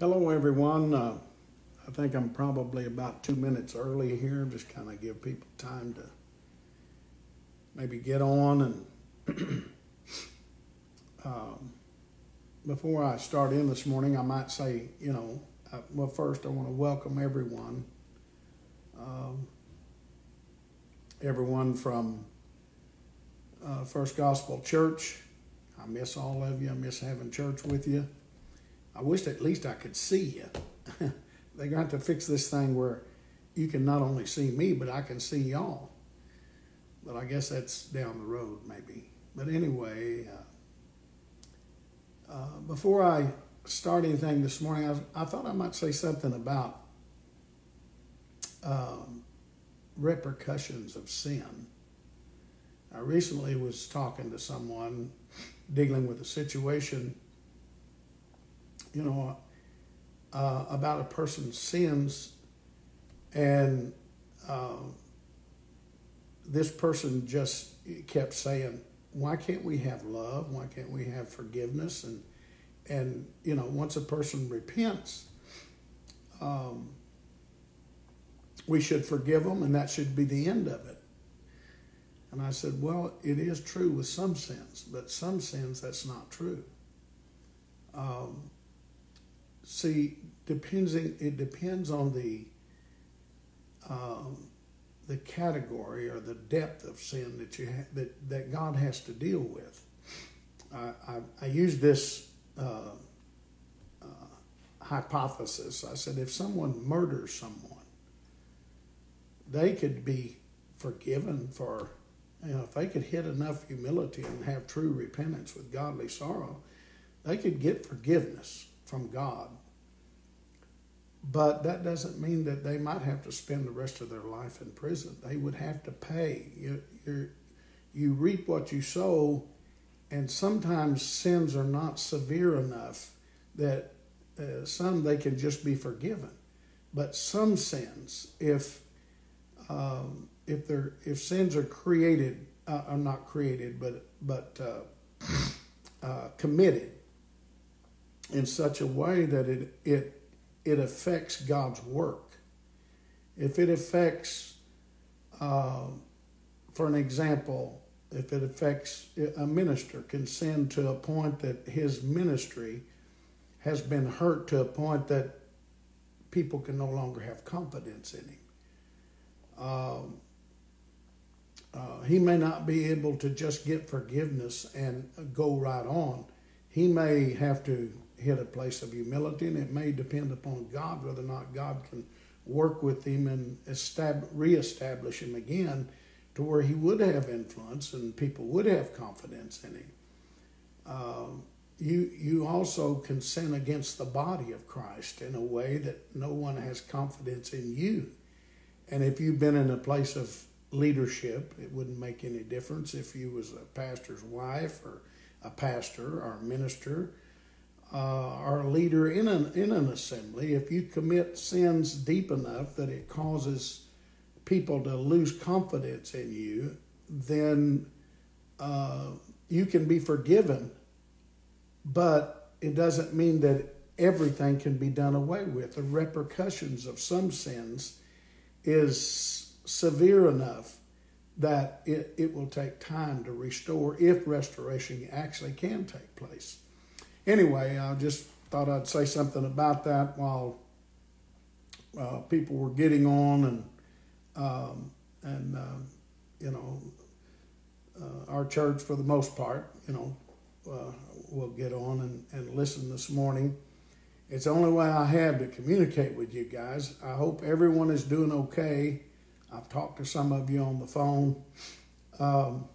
Hello, everyone. Uh, I think I'm probably about two minutes early here, just kind of give people time to maybe get on. And um, before I start in this morning, I might say, you know, uh, well, first I want to welcome everyone. Um, everyone from uh, First Gospel Church. I miss all of you. I miss having church with you. I wish at least I could see you. They're going to have to fix this thing where you can not only see me, but I can see y'all. But I guess that's down the road, maybe. But anyway, uh, uh, before I start anything this morning, I, I, thought I might say something about um, repercussions of sin. I recently was talking to someone dealing with a situation you know, uh, about a person's sins, and uh, this person just kept saying, "Why can't we have love? Why can't we have forgiveness?" And and you know, once a person repents, um, we should forgive them, and that should be the end of it. And I said, "Well, it is true with some sins, but some sins that's not true." Um, see, depends. It depends on the um, the category or the depth of sin that you ha- that that God has to deal with. I, I, I use this uh, uh, hypothesis. I said if someone murders someone, they could be forgiven for. You know, if they could hit enough humility and have true repentance with godly sorrow, they could get forgiveness from God. But that doesn't mean that they might have to spend the rest of their life in prison. They would have to pay. You, you you reap what you sow, and sometimes sins are not severe enough that uh, some they can just be forgiven. But some sins, if um, if they're if sins are created, uh, are not created, but but uh, uh committed in such a way that it, it, it affects God's work. If it affects, uh, for an example, if it affects a minister can sin to a point that his ministry has been hurt to a point that people can no longer have confidence in him. Um, uh, he may not be able to just get forgiveness and go right on. He may have to hit a place of humility, and it may depend upon God whether or not God can work with him and estab- reestablish him again to where he would have influence and people would have confidence in him. Um, you you also can sin against the body of Christ in a way that no one has confidence in you. And if you've been in a place of leadership, it wouldn't make any difference if you was a pastor's wife or a pastor or a minister uh, or leader in an, in an assembly, if you commit sins deep enough that it causes people to lose confidence in you, then uh, you can be forgiven, but it doesn't mean that everything can be done away with. The repercussions of some sins is severe enough that it, it will take time to restore if restoration actually can take place anyway, I just thought I'd say something about that while uh, people were getting on and um, and uh, you know uh, our church for the most part, you know, uh, will get on and, and listen this morning. It's the only way I have to communicate with you guys. I hope everyone is doing okay. I've talked to some of you on the phone. Um,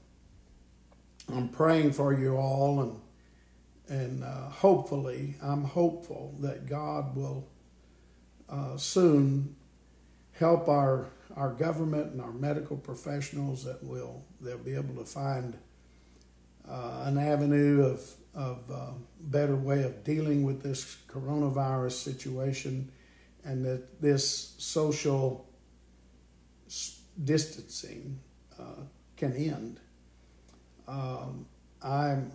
I'm praying for you all and and uh, hopefully, I'm hopeful that God will uh, soon help our our government and our medical professionals that will they'll be able to find uh, an avenue of of uh, better way of dealing with this coronavirus situation, and that this social distancing uh, can end. Um, I'm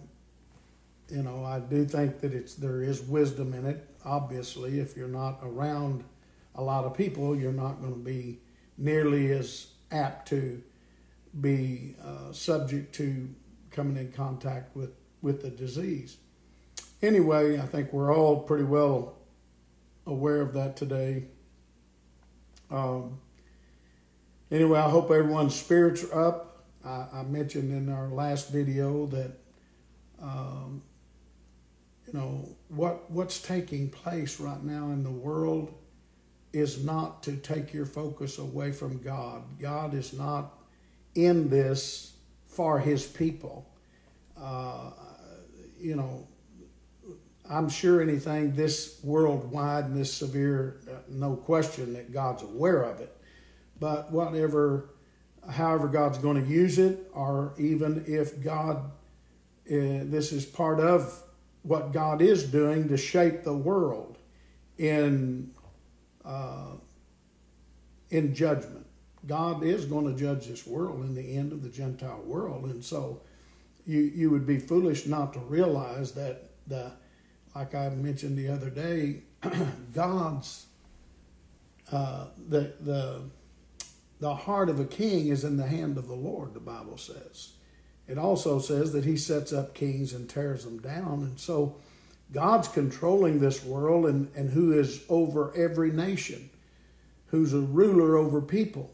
you know, I do think that it's there is wisdom in it. Obviously, if you're not around a lot of people, you're not going to be nearly as apt to be uh, subject to coming in contact with, with the disease. Anyway, I think we're all pretty well aware of that today. Um, anyway, I hope everyone's spirits are up. I, I mentioned in our last video that um, you know what what's taking place right now in the world is not to take your focus away from God. God is not in this for His people. Uh, you know, I'm sure anything this worldwide and this severe, uh, no question that God's aware of it. But whatever, however God's going to use it, or even if God, uh, this is part of what God is doing to shape the world in uh, in judgment. God is going to judge this world in the end of the Gentile world, and so you you would be foolish not to realize that the like I mentioned the other day, God's uh, the the the heart of a king is in the hand of the Lord. The Bible says. It also says that He sets up kings and tears them down, and so God's controlling this world and, and who is over every nation, who's a ruler over people.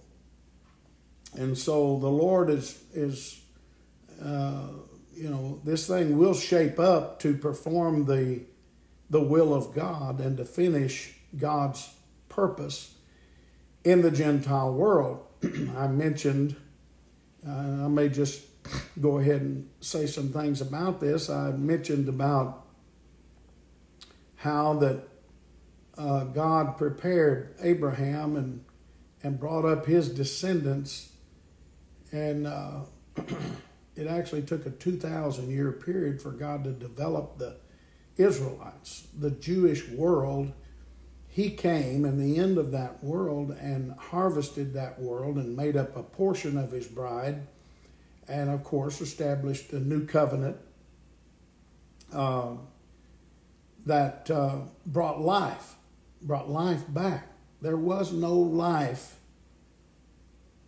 And so the Lord is, is uh, you know, this thing will shape up to perform the, the will of God and to finish God's purpose in the Gentile world. I mentioned, uh, I may just go ahead and say some things about this. I mentioned about how that uh, God prepared Abraham and and brought up his descendants, and uh, it actually took a two thousand year period for God to develop the Israelites, the Jewish world. He came in the end of that world and harvested that world and made up a portion of his bride, and of course established a new covenant. Uh, that uh, brought life, brought life back. There was no life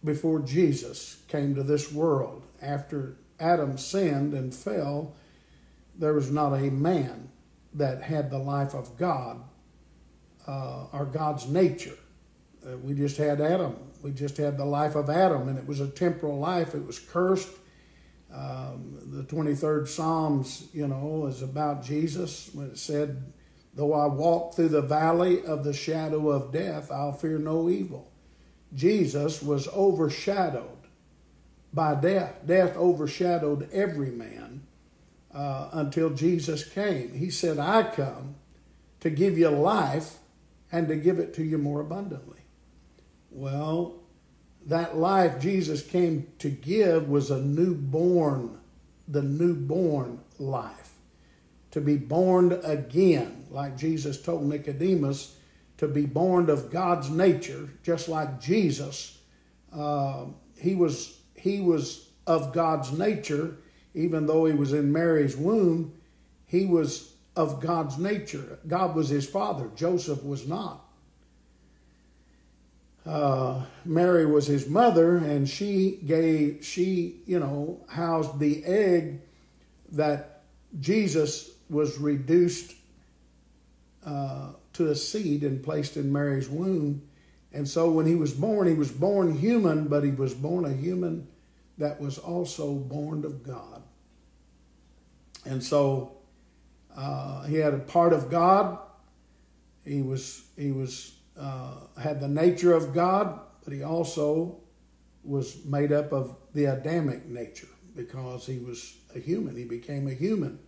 before Jesus came to this world. After Adam sinned and fell, there was not a man that had the life of God uh, or God's nature. Uh, we just had Adam. We just had the life of Adam, and it was a temporal life. It was cursed um, the 23rd Psalms, you know, is about Jesus when it said, Though I walk through the valley of the shadow of death, I'll fear no evil. Jesus was overshadowed by death. Death overshadowed every man uh, until Jesus came. He said, I come to give you life and to give it to you more abundantly. Well, that life Jesus came to give was a newborn, the newborn life. To be born again, like Jesus told Nicodemus, to be born of God's nature, just like Jesus. Uh, he was he was of God's nature, even though he was in Mary's womb. He was of God's nature. God was his father. Joseph was not uh, Mary was his mother, and she gave, she, you know, housed the egg that Jesus was reduced uh, to a seed and placed in Mary's womb. And so when he was born, he was born human, but he was born a human that was also born of God. And so uh, he had a part of God. He was he was uh, had the nature of God, but he also was made up of the Adamic nature because he was a human. He became a human.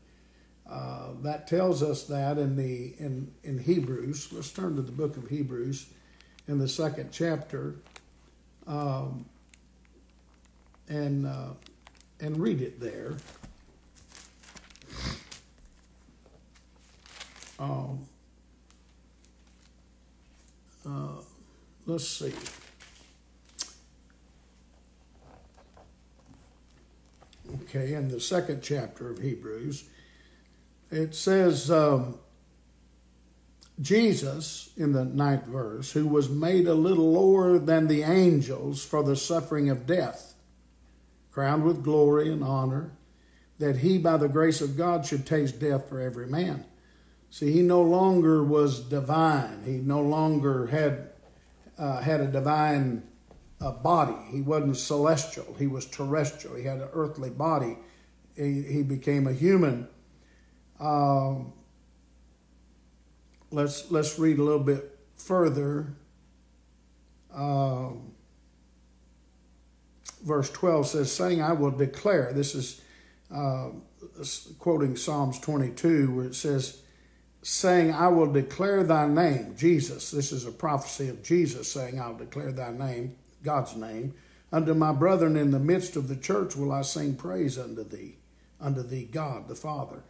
Uh, that tells us that in the in in Hebrews. Let's turn to the book of Hebrews, in the second chapter, um, and uh, and read it there. Um, uh, let's see. Okay, in the second chapter of Hebrews, it says um, Jesus in the ninth verse, who was made a little lower than the angels for the suffering of death, crowned with glory and honor, that he by the grace of God should taste death for every man. See, he no longer was divine. He no longer had uh, had a divine uh, body. He wasn't celestial. He was terrestrial. He had an earthly body. He, he became a human. Um, let's let's read a little bit further. Um, verse 12 says, saying, I will declare, this is uh, quoting Psalms 22, where it says, saying, I will declare thy name, Jesus. This is a prophecy of Jesus saying, I'll declare thy name, God's name. Unto my brethren in the midst of the church will I sing praise unto thee, unto thee, God the Father.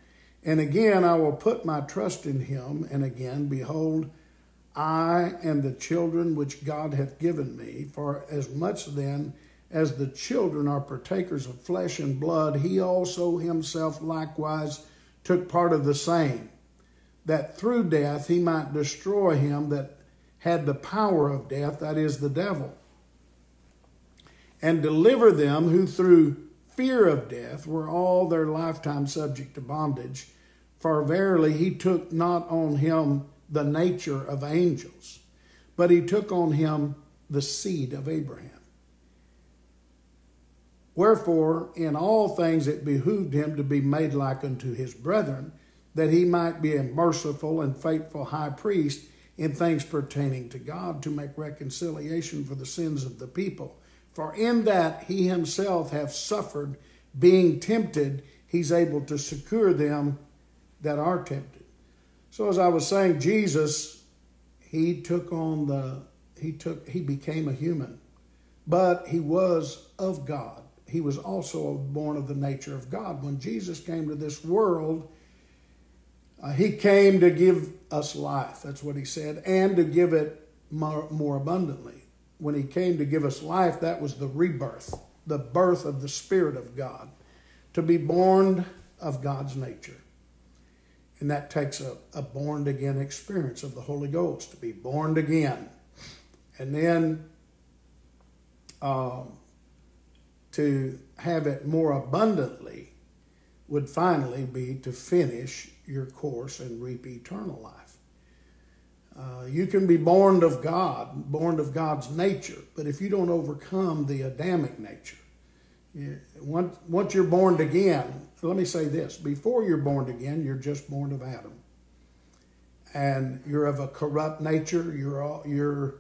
And again, I will put my trust in him. And again, behold, I and the children which God hath given me, for as much then as the children are partakers of flesh and blood, he also himself likewise took part of the same, that through death he might destroy him that had the power of death, that is, the devil, and deliver them who through fear of death were all their lifetime subject to bondage. For verily he took not on him the nature of angels, but he took on him the seed of Abraham. Wherefore, in all things it behooved him to be made like unto his brethren, that he might be a merciful and faithful high priest in things pertaining to God, to make reconciliation for the sins of the people. For in that he himself hath suffered, being tempted, he's able to secure them that are tempted. So as I was saying, Jesus, he took on the, he took, he became a human, but he was of God he was also born of the nature of God. When Jesus came to this world, uh, he came to give us life. That's what he said, and to give it more, more abundantly. When he came to give us life, that was the rebirth, the birth of the Spirit of God, to be born of God's nature. And that takes a, a born again experience of the Holy Ghost, to be born again. And then um, to have it more abundantly would finally be to finish your course and reap eternal life. Uh, you can be born of God, born of God's nature, but if you don't overcome the Adamic nature, you, once, once you're born again, let me say this before you're born again, you're just born of Adam. And you're of a corrupt nature, you're all, you're,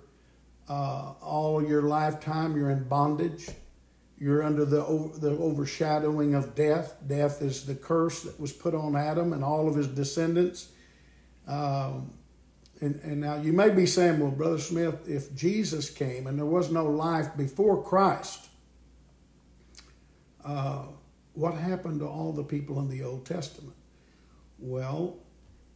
uh, all your lifetime, you're in bondage you're under the, the overshadowing of death. Death is the curse that was put on Adam and all of his descendants. Um, and, and now you may be saying, well, Brother Smith, if Jesus came and there was no life before Christ, uh, what happened to all the people in the Old Testament? Well,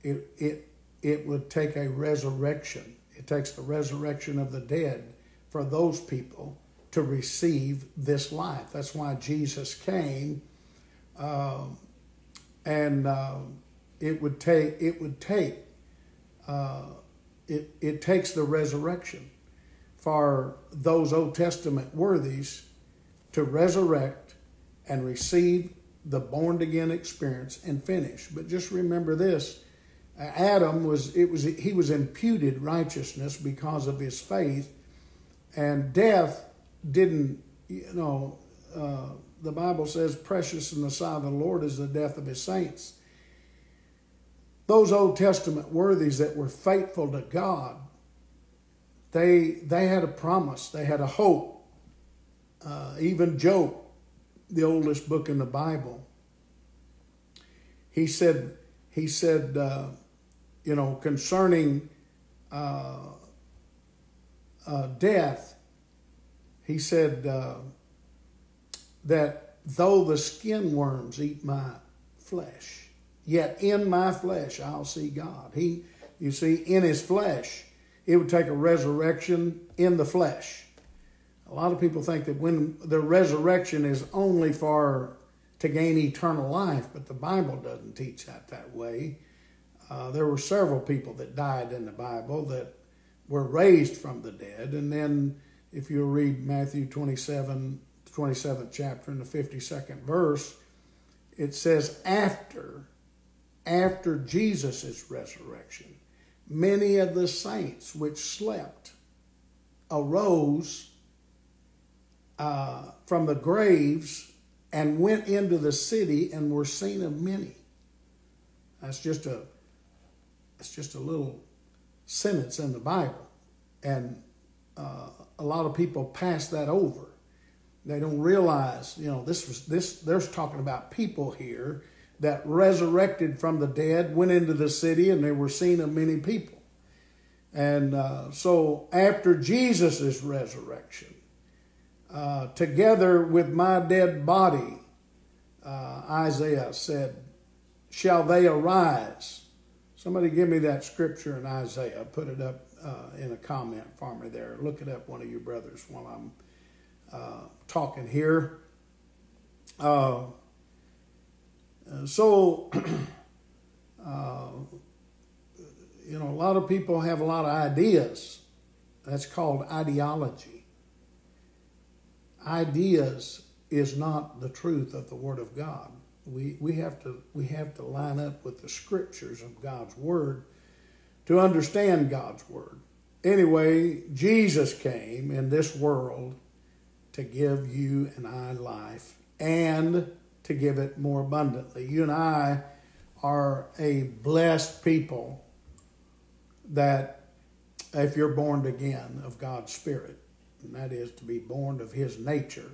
it, it, it would take a resurrection. It takes the resurrection of the dead for those people to receive this life. That's why Jesus came, uh, and uh, it would take it would take uh, it it takes the resurrection for those Old Testament worthies to resurrect and receive the born again experience and finish. But just remember this. Adam was it was he was imputed righteousness because of his faith and death didn't, you know, uh, the Bible says, precious in the sight of the Lord is the death of his saints. Those Old Testament worthies that were faithful to God, they, they had a promise, they had a hope. Uh, even Job, the oldest book in the Bible, he said, he said, uh, you know, concerning uh, uh death, he said uh, that though the skin worms eat my flesh, yet in my flesh I'll see God. He, you see, in his flesh, it would take a resurrection in the flesh. A lot of people think that when the resurrection is only for to gain eternal life, but the Bible doesn't teach that that way. Uh, there were several people that died in the Bible that were raised from the dead, and then if you read Matthew 27, 27th chapter in the 52nd verse, it says after after Jesus' resurrection, many of the saints which slept arose uh, from the graves and went into the city and were seen of many. That's just a that's just a little sentence in the Bible, and a lot of people pass that over. They don't realize, you know, this was this. They're talking about people here that resurrected from the dead, went into the city, and they were seen of many people. And uh, so after Jesus' resurrection, uh, together with my dead body, uh, Isaiah said, shall they arise. Somebody give me that scripture in Isaiah. Put it up uh, in a comment for me there. Look it up, one of you brothers, while I'm uh, talking here. Uh, so, you know, a lot of people have a lot of ideas. That's called ideology. Ideas is not the truth of the Word of God. We, we, have to, we have to line up with the scriptures of God's Word to understand God's Word. Anyway, Jesus came in this world to give you and I life and to give it more abundantly. You and I are a blessed people that if you're born again of God's Spirit, and that is to be born of His nature.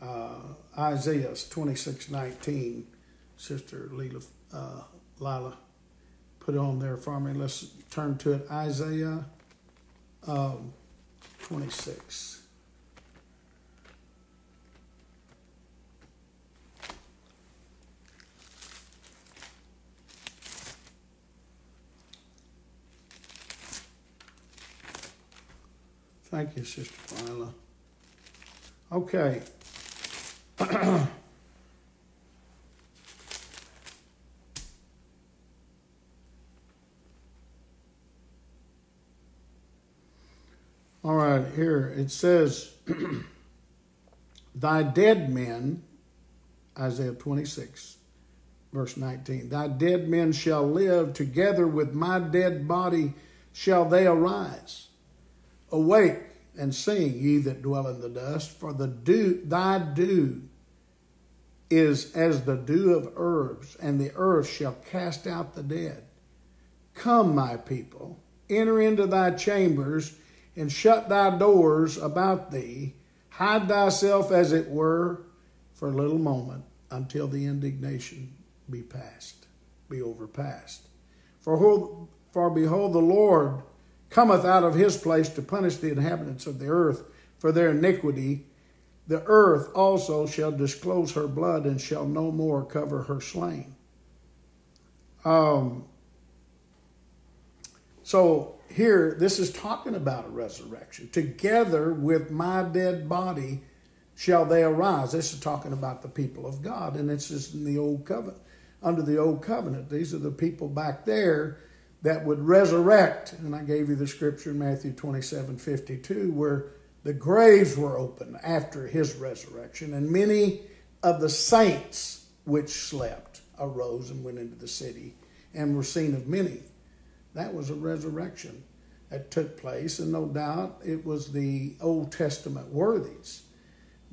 Uh, Isaiah 26 19, Sister Lila, uh, Lila put it on there for me. Let's turn to it. Isaiah um, 26. Thank you, Sister Lila. Okay. All here it says, Thy dead men, Isaiah 26, verse 19, Thy dead men shall live, together with my dead body shall they arise. Awake and sing, ye that dwell in the dust, for the dew, thy dew is as the dew of herbs, and the earth shall cast out the dead. Come, my people, enter into thy chambers, and shut thy doors about thee. Hide thyself, as it were, for a little moment, until the indignation be past, be overpast. For, for behold, the Lord cometh out of his place to punish the inhabitants of the earth for their iniquity. The earth also shall disclose her blood and shall no more cover her slain. Um, so here, this is talking about a resurrection. Together with my dead body shall they arise. This is talking about the people of God, and this is in the old covenant. Under the old covenant, these are the people back there that would resurrect. And I gave you the scripture in Matthew 27 52, where the graves were opened after his resurrection, and many of the saints which slept arose and went into the city and were seen of many. That was a resurrection that took place, and no doubt it was the Old Testament worthies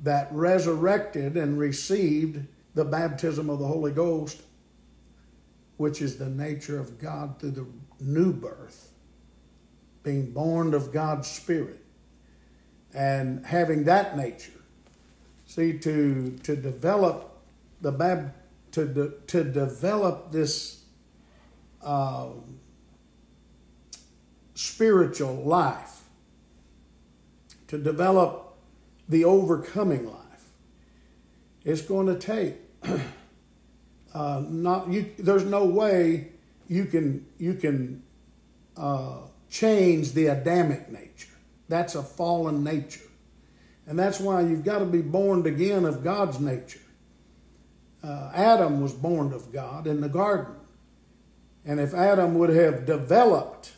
that resurrected and received the baptism of the Holy Ghost which is the nature of God through the new birth, being born of God's Spirit, and having that nature. See, to to develop the bab, to de, to develop this uh, spiritual life, to develop the overcoming life, it's going to take uh, not you. There's no way you can you can uh, change the Adamic nature. That's a fallen nature, and that's why you've got to be born again of God's nature. uh, Adam was born of God in the garden. And if Adam would have developed,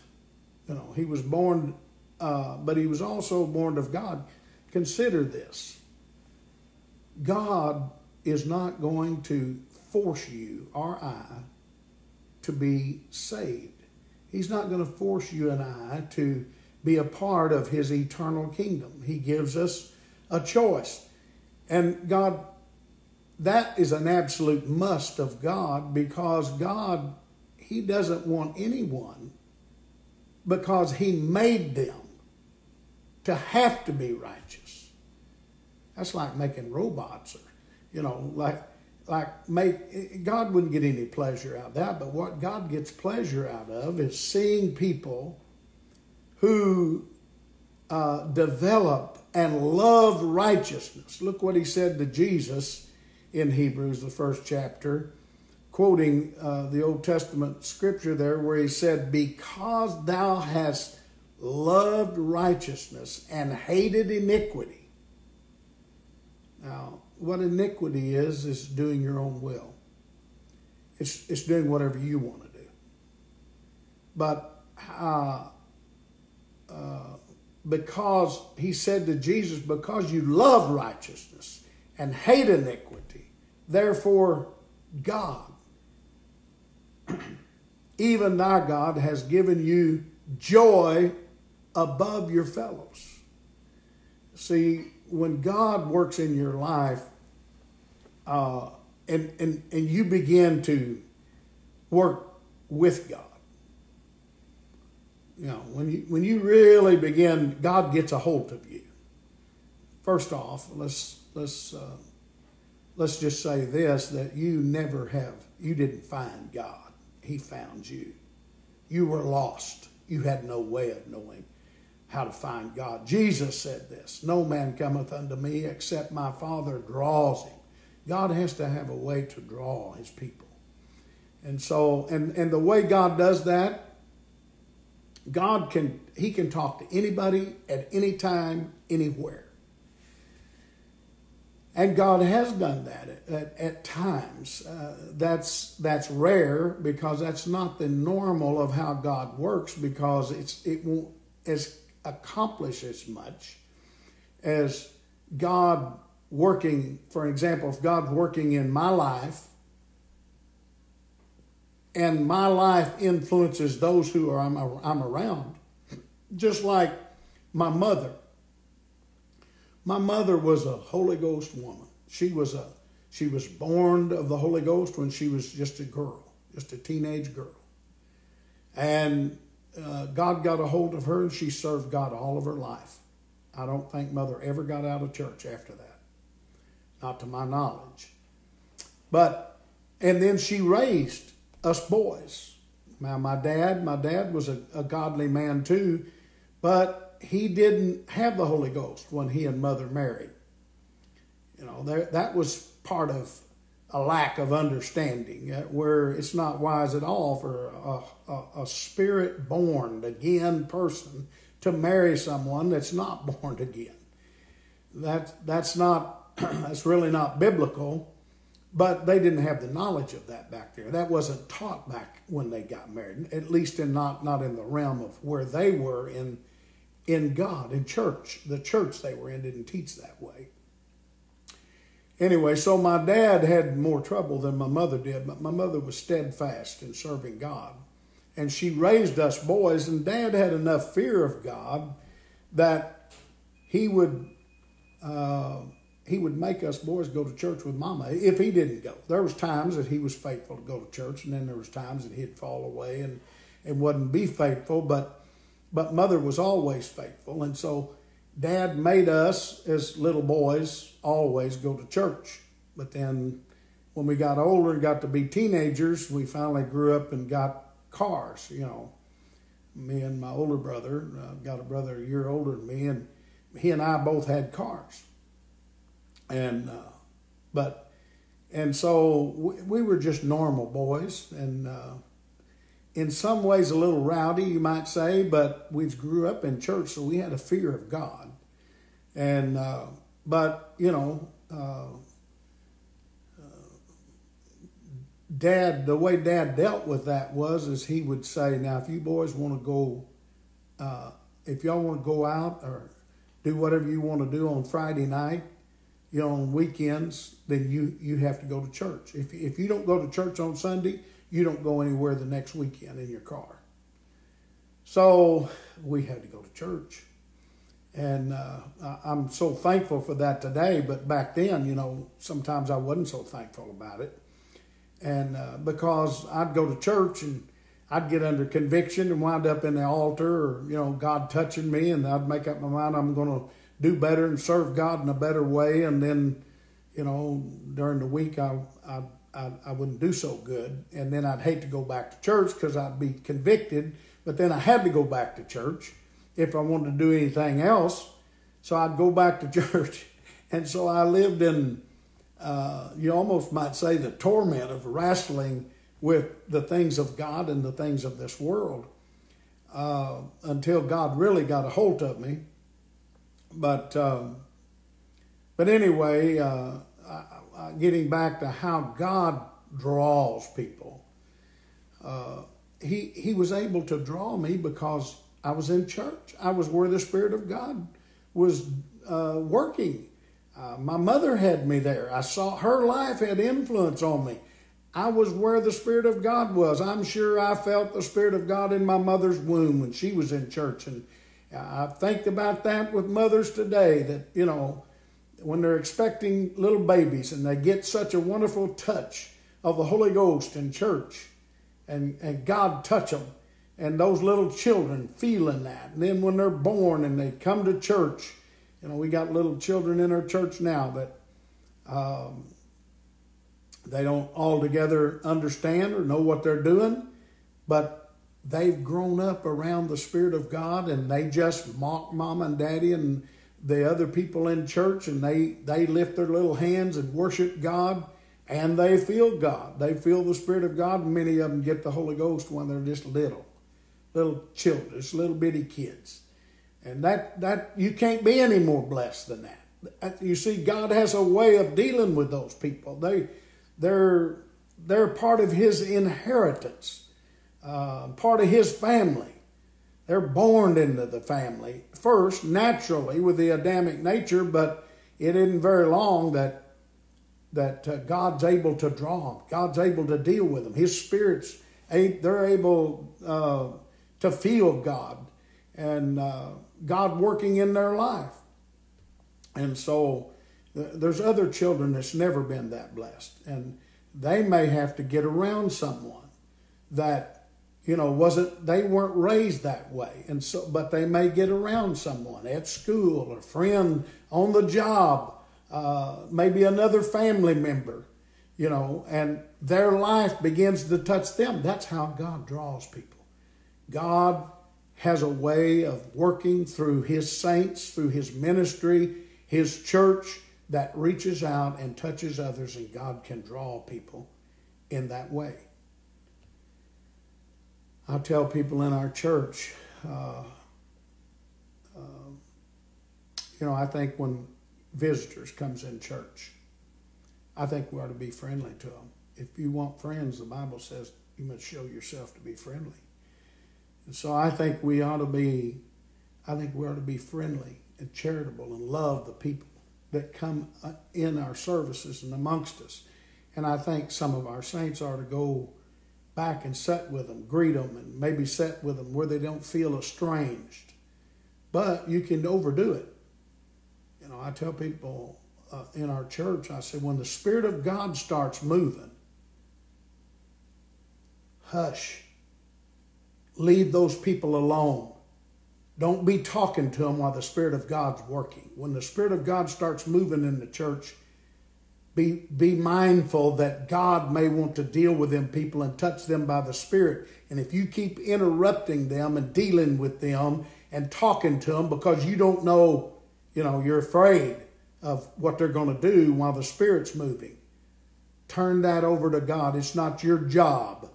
you know, he was born, uh, but he was also born of God. Consider this God is not going to force you or I to be saved. He's not going to force you and I to be a part of his eternal kingdom. He gives us a choice. And God, that is an absolute must of God because God, He doesn't want anyone because He made them to have to be righteous. That's like making robots or, you know, like like make God wouldn't get any pleasure out of that, but what God gets pleasure out of is seeing people who uh, develop and love righteousness. Look what he said to Jesus in Hebrews, the first chapter, quoting uh, the Old Testament scripture there, where he said, Because thou hast loved righteousness and hated iniquity. Now, what iniquity is, is doing your own will. It's, it's doing whatever you want to do. But uh, uh, because he said to Jesus, Because you love righteousness and hate iniquity, therefore God, even thy God, has given you joy above your fellows. See, when God works in your life, uh, and, and, and you begin to work with God, you know, when you when you really begin, God gets a hold of you. First off, let's let's uh, let's just say this: that you never have, you didn't find God; He found you. You were lost. You had no way of knowing how to find God. Jesus said this: "No man cometh unto me except my Father draws him." God has to have a way to draw His people, and so and and the way God does that God can he can talk to anybody at any time, anywhere. And God has done that at, at, times. Uh, that's that's rare because that's not the normal of how God works because it's it won't as accomplish as much as God working. For example, if God's working in my life and my life influences those who are I'm, I'm around. Just like my mother. My mother was a Holy Ghost woman. She was a she was born of the Holy Ghost when she was just a girl, just a teenage girl. And uh, God got a hold of her and she served God all of her life. I don't think mother ever got out of church after that. Not to my knowledge. But, and then she raised us boys. Now, my dad, my dad was a, a godly man too, but he didn't have the Holy Ghost when he and mother married. You know, there, that was part of a lack of understanding, uh, where it's not wise at all for a, a, a spirit born again person to marry someone that's not born again. That that's not that's really not biblical. But they didn't have the knowledge of that back there. That wasn't taught back when they got married, at least in not, not in the realm of where they were in, in God, in church. The church they were in didn't teach that way. Anyway, so my dad had more trouble than my mother did, but my mother was steadfast in serving God. And she raised us boys, and dad had enough fear of God that he would. Uh, he would make us boys go to church with mama if he didn't go. There was times that he was faithful to go to church, and then there was times that he'd fall away and, and wouldn't be faithful. But but mother was always faithful, and so dad made us as little boys always go to church. But then when we got older and got to be teenagers, we finally grew up and got cars. You know, me and my older brother uh, got a brother a year older than me, and he and I both had cars and uh, but and so we, we, were just normal boys and uh, in some ways a little rowdy you might say but we grew up in church so we had a fear of god and uh, but you know uh, uh, dad, the way dad dealt with that was, is he would say, now, if you boys want to go, uh, if y'all want to go out or do whatever you want to do on Friday night, you know, on weekends, then you, you have to go to church. If, if you don't go to church on Sunday, you don't go anywhere the next weekend in your car. So we had to go to church. And uh, I'm so thankful for that today. But back then, you know, sometimes I wasn't so thankful about it. And uh, because I'd go to church and I'd get under conviction and wind up in the altar or, you know, God touching me, and I'd make up my mind I'm going to do better and serve God in a better way. And then, you know, during the week, I, I, I, I wouldn't do so good. And then I'd hate to go back to church because I'd be convicted. But then I had to go back to church if I wanted to do anything else. So I'd go back to church. And so I lived in, uh, you almost might say, the torment of wrestling with the things of God and the things of this world uh, until God really got a hold of me. But um, but anyway, uh, getting back to how God draws people, uh, he he was able to draw me because I was in church. I was where the Spirit of God was uh, working. Uh, my mother had me there. I saw her life had influence on me. I was where the Spirit of God was. I'm sure I felt the Spirit of God in my mother's womb when she was in church. And I think about that with mothers today that, you know, when they're expecting little babies and they get such a wonderful touch of the Holy Ghost in church and, and God touch them and those little children feeling that. And then when they're born and they come to church, you know, we got little children in our church now that um, they don't altogether understand or know what they're doing, but they've grown up around the Spirit of God and they just mock mom and daddy and the other people in church and they, they lift their little hands and worship God and they feel God. They feel the Spirit of God. Many of them get the Holy Ghost when they're just little, little children, just little bitty kids. And that, that you can't be any more blessed than that. You see, God has a way of dealing with those people. They they're, they're part of his inheritance, uh, part of his family. They're born into the family first, naturally, with the Adamic nature, but it isn't very long that that uh, God's able to draw them. God's able to deal with them. His spirits, they're able uh, to feel God and uh, God working in their life. And so there's other children that's never been that blessed, and they may have to get around someone that you know wasn't they weren't raised that way, and so but they may get around someone at school, a friend on the job, uh, maybe another family member, you know, and their life begins to touch them. That's how God draws people. God has a way of working through His saints, through His ministry, His church that reaches out and touches others, and God can draw people in that way. I tell people in our church, uh, uh, you know, I think when visitors comes in church, I think we ought to be friendly to them. If you want friends, the Bible says you must show yourself to be friendly. And so I think we ought to be, I think we ought to be friendly and charitable and love the people that come uh, in our services and amongst us. And I think some of our saints are to go back and sit with them, greet them, and maybe sit with them where they don't feel estranged. But you can overdo it. You know, I tell people uh, in our church, I say, when the Spirit of God starts moving, hush. Leave those people alone. Don't be talking to them while the Spirit of God's working. When the Spirit of God starts moving in the church, be, be mindful that God may want to deal with them people and touch them by the Spirit. And if you keep interrupting them and dealing with them and talking to them because you don't know, you know, you're afraid of what they're going to do while the Spirit's moving, turn that over to God. It's not your job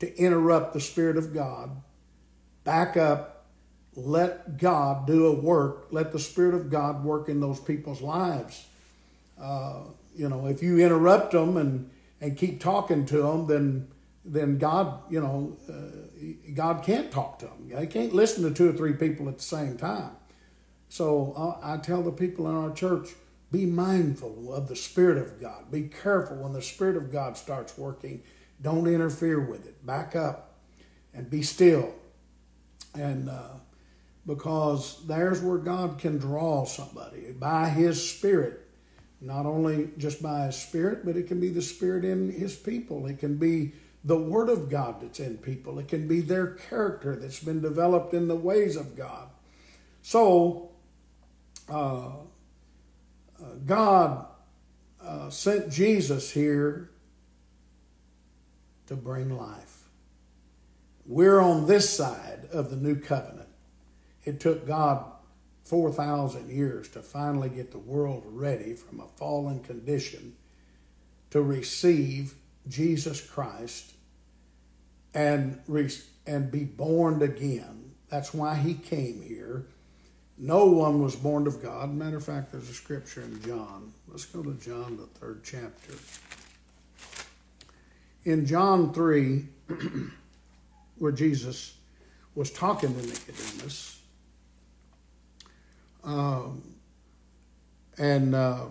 to interrupt the Spirit of God. Back up let God do a work. Let the Spirit of God work in those people's lives. Uh, you know, if you interrupt them and and keep talking to them, then then God, you know, uh, God can't talk to them. They can't listen to two or three people at the same time. So uh, I tell the people in our church, be mindful of the Spirit of God. Be careful when the Spirit of God starts working. Don't interfere with it. Back up and be still. And uh, because there's where God can draw somebody by His Spirit. Not only just by His Spirit, but it can be the Spirit in His people. It can be the Word of God that's in people. It can be their character that's been developed in the ways of God. So, uh, God uh, sent Jesus here to bring life. We're on this side of the new covenant. It took God 4,000 years to finally get the world ready from a fallen condition to receive Jesus Christ and and be born again. That's why he came here. No one was born of God. Matter of fact, there's a scripture in John. Let's go to John, the third chapter. In John 3, where Jesus was talking to Nicodemus, um, and uh,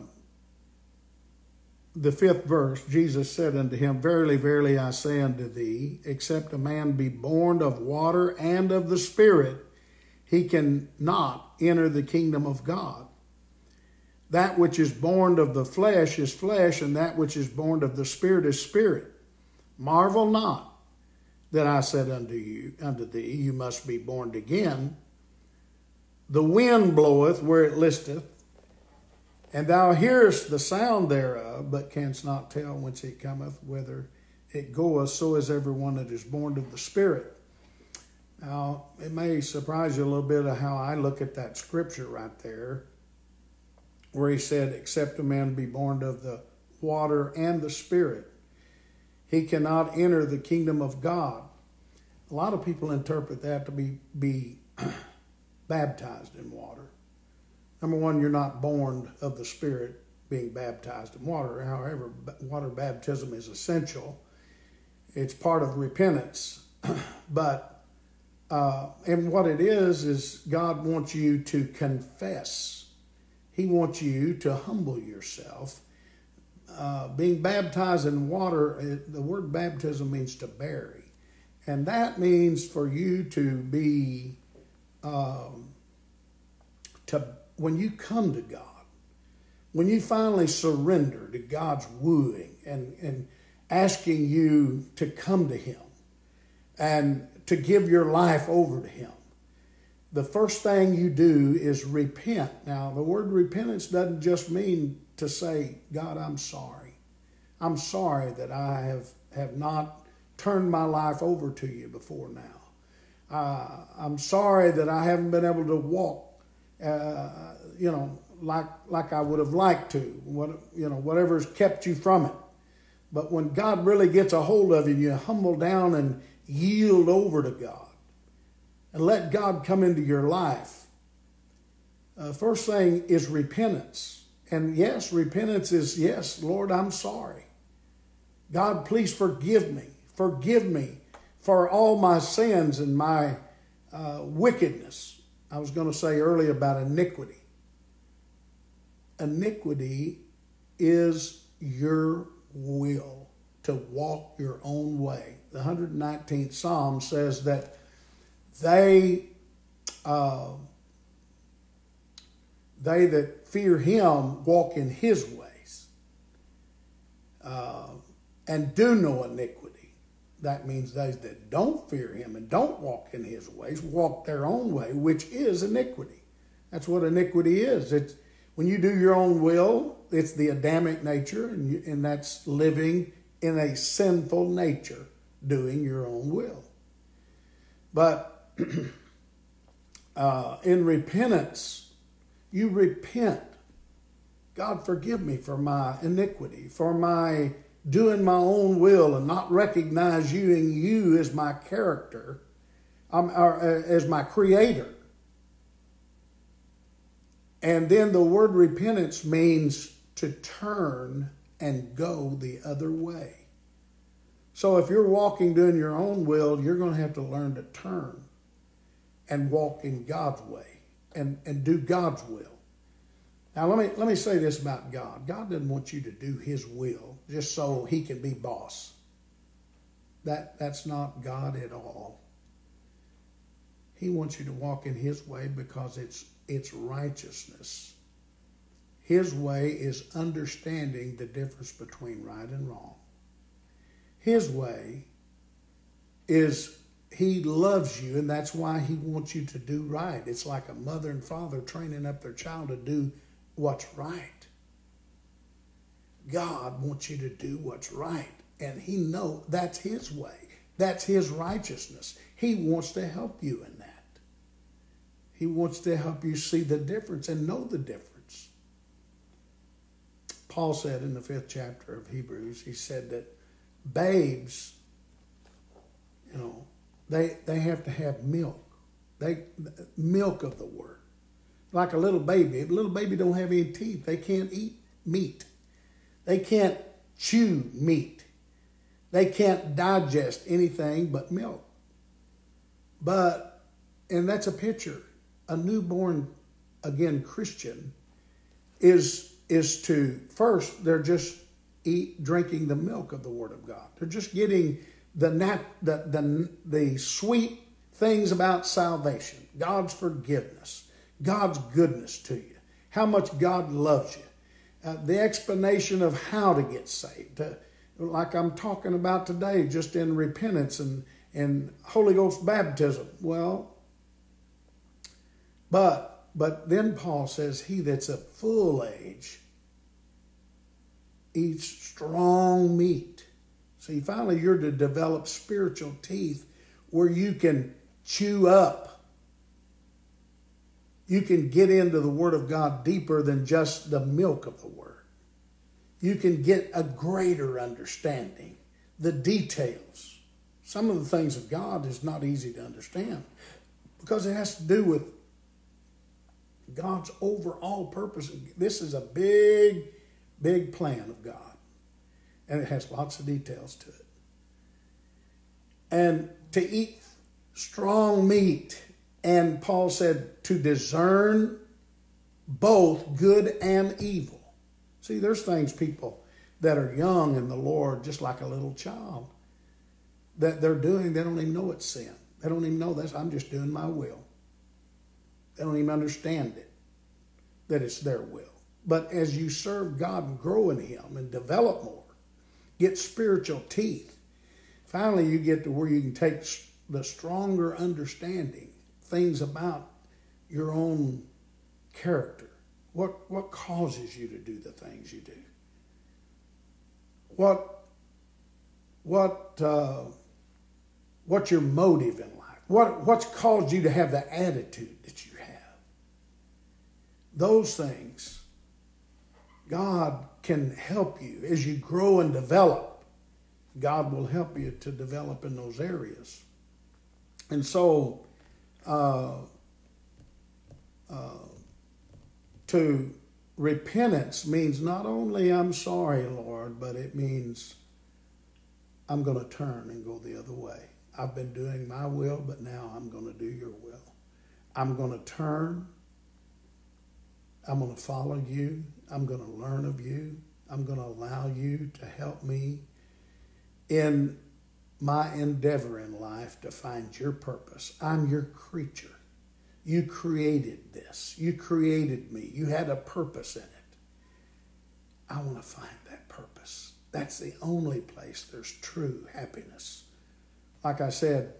the fifth verse, Jesus said unto him, Verily, verily, I say unto thee, except a man be born of water and of the Spirit, he cannot enter the kingdom of God. That which is born of the flesh is flesh, and that which is born of the Spirit is spirit. Marvel not that I said unto you, unto thee, you must be born again. The wind bloweth where it listeth, and thou hearest the sound thereof, but canst not tell whence it cometh, whither it goeth, so is everyone that is born of the Spirit. Now, it may surprise you a little bit of how I look at that scripture right there, where he said, Except a man be born of the water and the Spirit, he cannot enter the kingdom of God. A lot of people interpret that to be, be baptized in water. Number one, you're not born of the Spirit being baptized in water. However, water baptism is essential. It's part of repentance. but, uh, and what it is, is God wants you to confess. He wants you to humble yourself. Uh, being baptized in water, it, the word baptism means to bury. And that means for you to be, um, to when you come to God, when you finally surrender to God's wooing and, and asking you to come to Him and to give your life over to Him, the first thing you do is repent. Now, the word repentance doesn't just mean to say, God, I'm sorry. I'm sorry that I have, have not turned my life over to you before now. Uh, I'm sorry that I haven't been able to walk uh, you know, like like I would have liked to. What you know, whatever's kept you from it. But when God really gets a hold of you, you humble down and yield over to God, and let God come into your life. Uh, first thing is repentance, and yes, repentance is yes, Lord, I'm sorry. God, please forgive me. Forgive me for all my sins and my uh, wickedness. I was going to say earlier about iniquity. Iniquity is your will to walk your own way. The 119th Psalm says that they, uh, they that fear him walk in his ways uh, and do no iniquity that means those that don't fear him and don't walk in his ways walk their own way, which is iniquity. That's what iniquity is. It's when you do your own will, it's the Adamic nature, and, you, and that's living in a sinful nature, doing your own will. But uh, in repentance, you repent. God, forgive me for my iniquity, for my doing my own will and not recognizing you as my character, um, as my creator. And then the word repentance means to turn and go the other way. So if you're walking doing your own will, you're going to have to learn to turn and walk in God's way and, and do God's will. Now let me let me say this about God. God doesn't want you to do his will just so he can be boss. That that's not God at all. He wants you to walk in his way because it's it's righteousness. His way is understanding the difference between right and wrong. His way is he loves you, and that's why he wants you to do right. It's like a mother and father training up their child to do what's right. God wants you to do what's right, and he know that's his way. That's his righteousness. He wants to help you in that. He wants to help you see the difference and know the difference. Paul said in the fifth chapter of Hebrews, he said that babes, you know, they they have to have milk. They milk of the word. Like a little baby. A little baby don't have any teeth. They can't eat meat. They can't chew meat. They can't digest anything but milk. But and that's a picture a newborn, again, Christian is, is to, first, they're just eat, drinking the milk of the Word of God. They're just getting the, nat, the, the, the sweet things about salvation, God's forgiveness, God's goodness to you, how much God loves you, uh, the explanation of how to get saved. Uh, like I'm talking about today, just in repentance and, and Holy Ghost baptism. Well, but but then Paul says, He that's of full age eats strong meat. See, finally, you're to develop spiritual teeth where you can chew up. You can get into the Word of God deeper than just the milk of the Word. You can get a greater understanding, the details. Some of the things of God is not easy to understand because it has to do with God's overall purpose. This is a big, big plan of God. And it has lots of details to it. And to eat strong meat, and Paul said to discern both good and evil. See, there's things people that are young in the Lord, just like a little child, that they're doing, they don't even know it's sin. They don't even know this. I'm just doing my will. They don't even understand it, that it's their will. But as you serve God and grow in Him and develop more, get spiritual teeth, finally you get to where you can take the stronger understanding, things about your own character. What, what causes you to do the things you do? What, what, uh, what's your motive in life? What, what's caused you to have the attitude that you have? Those things, God can help you as you grow and develop. God will help you to develop in those areas. And so, uh, uh, to repentance means not only I'm sorry, Lord, but it means I'm going to turn and go the other way. I've been doing my will, but now I'm going to do your will. I'm going to turn. I'm going to follow you. I'm going to learn of you. I'm going to allow you to help me in my endeavor in life to find your purpose. I'm your creature. You created this. You created me. You had a purpose in it. I want to find that purpose. That's the only place there's true happiness like I said,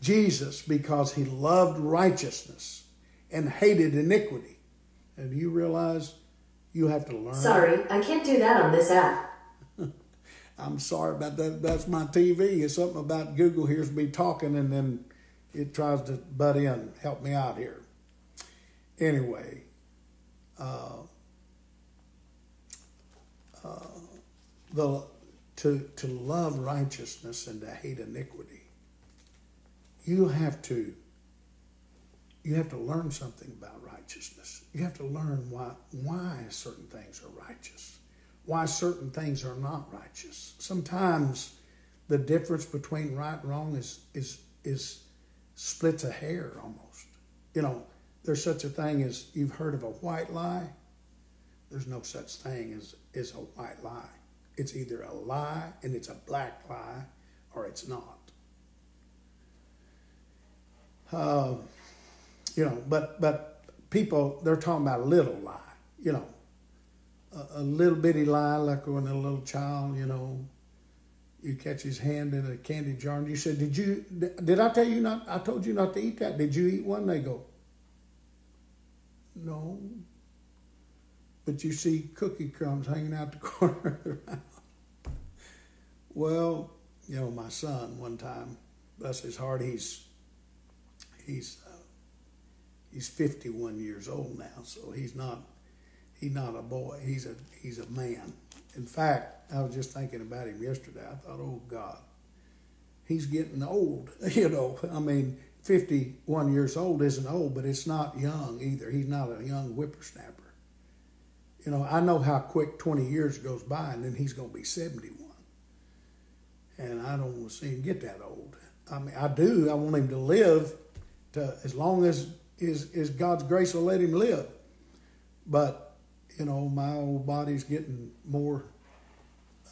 Jesus, because he loved righteousness and hated iniquity. And you realize you have to learn? Sorry, I can't do that on this app. I'm sorry about that. That's my TV. It's something about Google hears me talking and then it tries to butt in, help me out here. Anyway, uh, uh, the to, to love righteousness and to hate iniquity, you have to you have to learn something about righteousness. You have to learn why why certain things are righteous. Why certain things are not righteous. Sometimes the difference between right and wrong is is is splits a hair almost. You know, there's such a thing as you've heard of a white lie. There's no such thing as is a white lie. It's either a lie and it's a black lie, or it's not. Uh, you know, but but people they're talking about a little lie. You know, a, a little bitty lie like when a little child, you know, you catch his hand in a candy jar and you said, "Did you? Did I tell you not? I told you not to eat that. Did you eat one?" They go, "No." But you see cookie crumbs hanging out the corner of their mouth. Well, you know, my son one time, bless his heart, he's he's uh, he's 51 years old now, so he's not he's not a boy. He's a he's a man. In fact, I was just thinking about him yesterday. I thought, oh God, he's getting old. You know, I mean, 51 years old isn't old, but it's not young either. He's not a young whippersnapper. You know, I know how quick 20 years goes by, and then he's going to be 71. And I don't want to see him get that old. I mean, I do. I want him to live to as long as is, is God's grace will let him live. But you know, my old body's getting more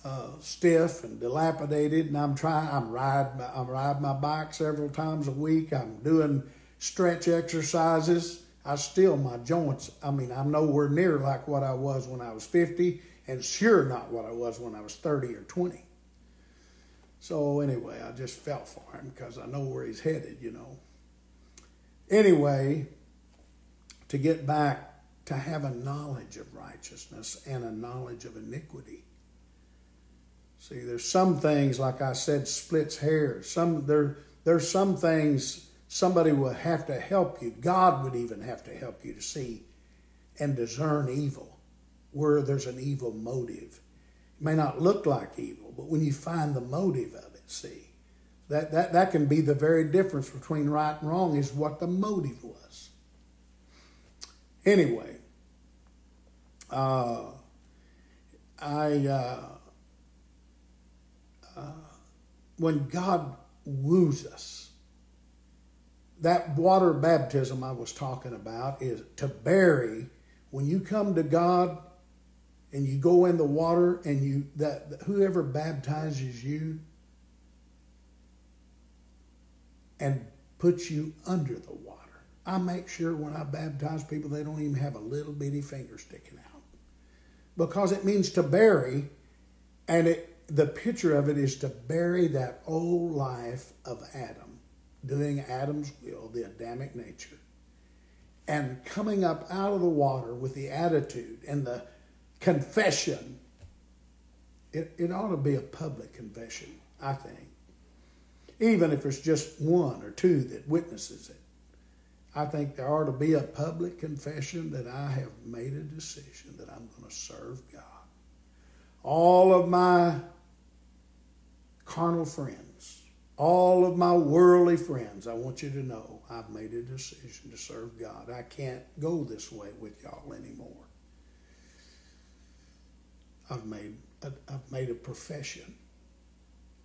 uh, stiff and dilapidated, and I'm trying. I'm riding. I'm riding my bike several times a week. I'm doing stretch exercises. I still my joints. I mean, I'm nowhere near like what I was when I was 50, and sure not what I was when I was 30 or 20. So anyway, I just felt for him because I know where he's headed. You know. Anyway, to get back to have a knowledge of righteousness and a knowledge of iniquity. See, there's some things, like I said, splits hairs. Some there there's some things somebody will have to help you. God would even have to help you to see and discern evil where there's an evil motive. It may not look like evil, but when you find the motive of it, see, that, that, that can be the very difference between right and wrong is what the motive was. Anyway, uh, I uh, uh, when God woos us, that water baptism I was talking about is to bury. When you come to God and you go in the water and you that whoever baptizes you and puts you under the water. I make sure when I baptize people they don't even have a little bitty finger sticking out because it means to bury, and it, the picture of it is to bury that old life of Adam, doing Adam's will, the Adamic nature, and coming up out of the water with the attitude and the confession. It, it ought to be a public confession, I think. Even if it's just one or two that witnesses it. I think there ought to be a public confession that I have made a decision that I'm going to serve God. All of my carnal friends, all of my worldly friends, I want you to know I've made a decision to serve God. I can't go this way with y'all anymore. I've made a, I've made a profession,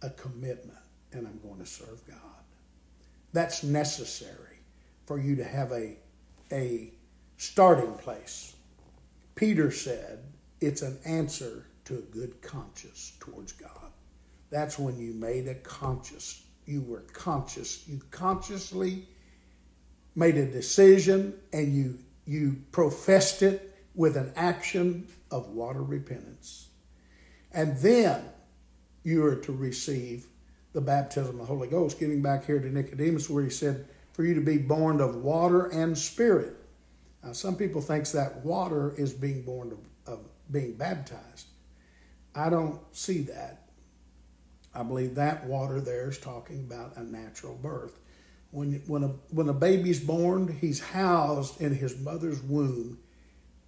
a commitment, and I'm going to serve God. That's necessary for you to have a, a starting place. Peter said it's an answer to a good conscience towards God. That's when you made a conscious, you were conscious, you consciously made a decision and you you professed it with an action of water repentance. And then you are to receive the baptism of the Holy Ghost. Getting back here to Nicodemus, where he said, for you to be born of water and spirit. Now, some people think that water is being born of, of being baptized. I don't see that. I believe that water there is talking about a natural birth. When, when, a, when a baby's born, he's housed in his mother's womb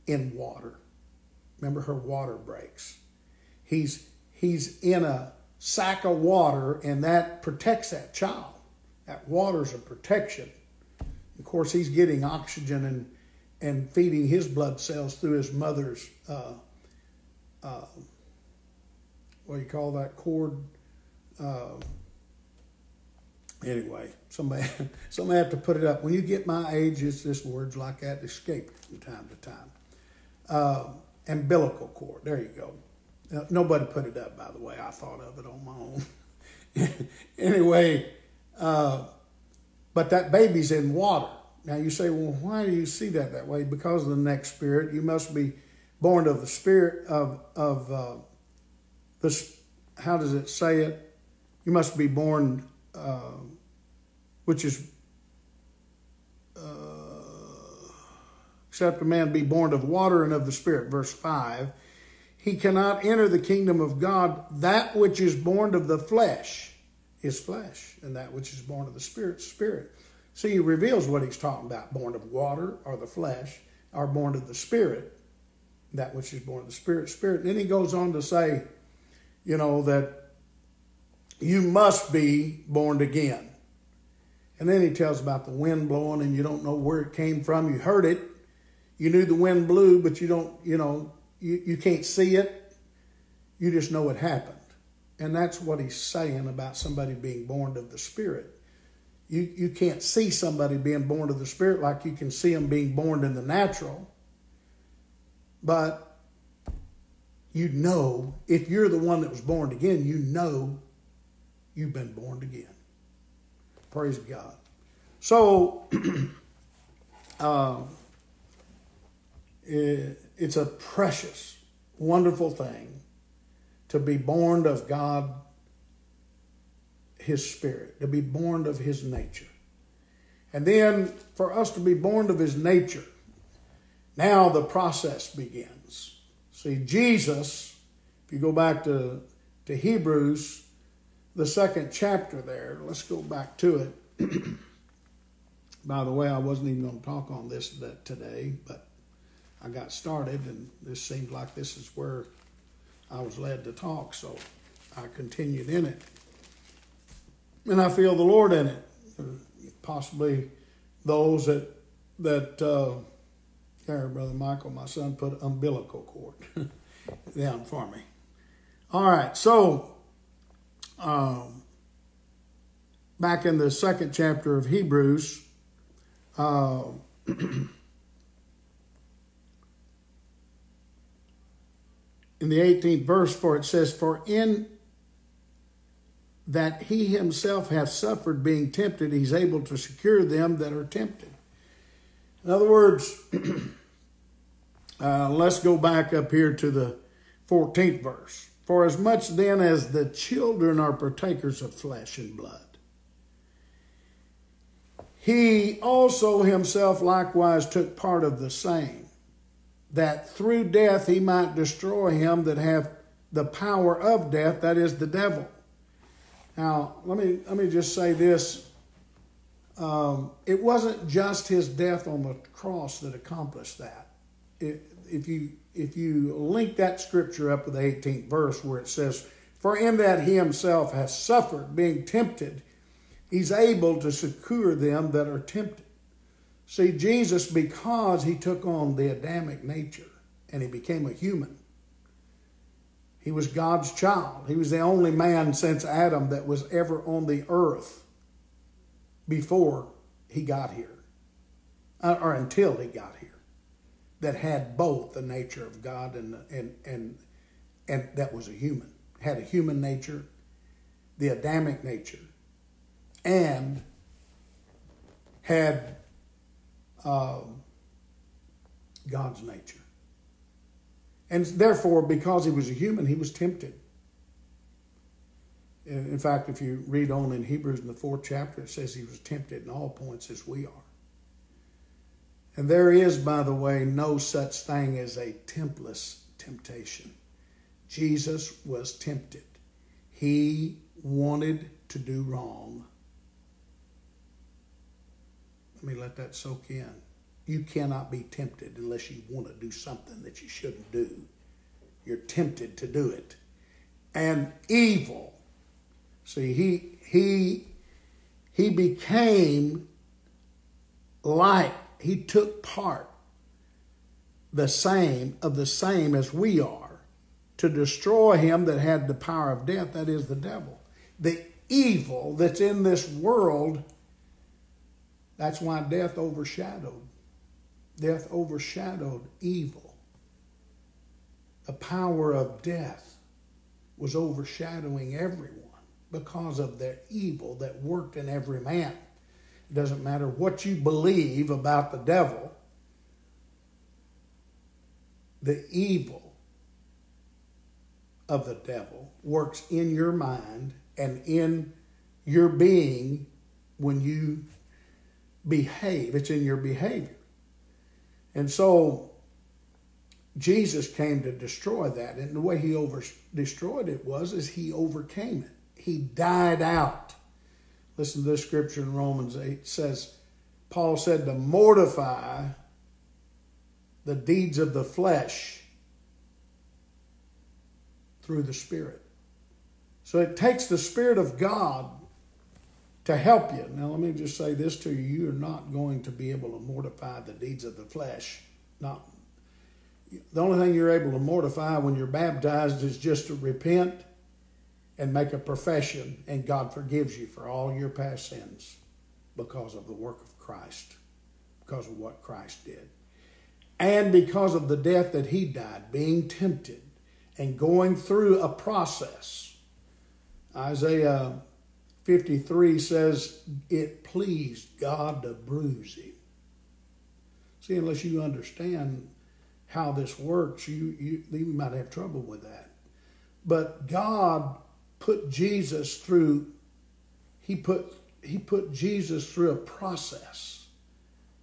in water. Remember, her water breaks. He's, he's in a sack of water, and that protects that child. That water's a protection. Of course, he's getting oxygen and, and feeding his blood cells through his mother's uh, uh, what do you call that cord? Uh, anyway, somebody somebody have to put it up. When you get my age, it's just words like that escape from time to time. Uh, umbilical cord. There you go. Nobody put it up, by the way. I thought of it on my own. anyway, uh, but that baby's in water. Now you say, well, why do you see that that way? Because of the next spirit. You must be born of the spirit of of uh, the. How does it say it? You must be born, uh, which is uh, except a man be born of water and of the Spirit. Verse 5 He cannot enter the kingdom of God. That which is born of the flesh is flesh, and that which is born of the Spirit, spirit. See, he reveals what he's talking about born of water or the flesh, or born of the Spirit, that which is born of the Spirit, spirit. And then he goes on to say, you know, that you must be born again. And then he tells about the wind blowing and you don't know where it came from. You heard it, you knew the wind blew, but you don't, you know, you, you can't see it. You just know it happened. And that's what he's saying about somebody being born of the Spirit. You, you can't see somebody being born of the Spirit like you can see them being born in the natural. But you know, if you're the one that was born again, you know you've been born again. Praise God. So, uh, it's a precious, wonderful thing to be born of God, His Spirit, to be born of His nature. And then for us to be born of His nature, now the process begins. See, Jesus, if you go back to, to Hebrews, the second chapter there, let's go back to it. By the way, I wasn't even going to talk on this today, but I got started, and this seemed like this is where I was led to talk, so I continued in it. And I feel the Lord in it. Possibly those that that uh, there, brother Michael, my son put umbilical cord down for me. All right, so um, back in the second chapter of Hebrews. Uh, in the 18th verse, for it says, For in that he himself hath suffered being tempted, he's able to secure them that are tempted. In other words, uh, let's go back up here to the 14th verse. For as much then as the children are partakers of flesh and blood, he also himself likewise took part of the same that through death he might destroy him that have the power of death, that is the devil. Now, let me let me just say this. Um, it wasn't just his death on the cross that accomplished that. It, if you if you link that scripture up with the 18th verse where it says, "For in that he himself has suffered, being tempted, he's able to secure them that are tempted." See, Jesus, because he took on the Adamic nature and he became a human, he was God's child. He was the only man since Adam that was ever on the earth before he got here, uh, or until he got here, that had both the nature of God and, and, and, and that was a human, had a human nature, the Adamic nature, and had God's nature. And therefore, because he was a human, he was tempted. In fact, if you read on in Hebrews in the fourth chapter, it says he was tempted in all points as we are. And there is, by the way, no such thing as a temptless temptation. Jesus was tempted. He wanted to do wrong let me let that soak in. You cannot be tempted unless you want to do something that you shouldn't do. You're tempted to do it. And evil. See, he he he became like he took part the same of the same as we are to destroy him that had the power of death, that is the devil. The evil that's in this world, that's why death overshadowed. Death overshadowed evil. The power of death was overshadowing everyone because of the evil that worked in every man. It doesn't matter what you believe about the devil, the evil of the devil works in your mind and in your being when you behave. It's in your behavior. And so Jesus came to destroy that. And the way he over destroyed it was is he overcame it. He died out. Listen to this scripture in Romans 8 it says, Paul said to mortify the deeds of the flesh through the Spirit. So it takes the Spirit of God to help you. Now, let me just say this to you you are not going to be able to mortify the deeds of the flesh. Not the only thing you're able to mortify when you're baptized is just to repent and make a profession, and God forgives you for all your past sins because of the work of Christ, because of what Christ did and because of the death that he died, being tempted and going through a process. Isaiah 53 says, It pleased God to bruise him. See, unless you understand how this works, you, you, you might have trouble with that. But God put Jesus through, He put, he put Jesus through a process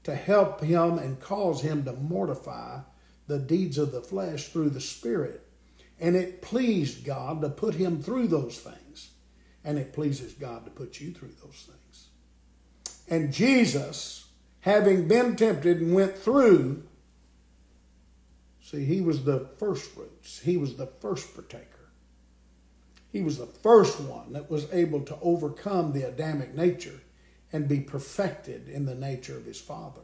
to help him and cause him to mortify the deeds of the flesh through the Spirit. And it pleased God to put him through those things. And it pleases God to put you through those things. And Jesus, having been tempted and went through, see, he was the first fruits, he was the first partaker. He was the first one that was able to overcome the Adamic nature and be perfected in the nature of his Father.